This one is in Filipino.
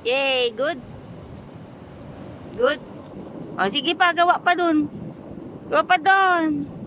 Yay, good. Good. O, sige pa, gawa pa dun. Gawa pa dun.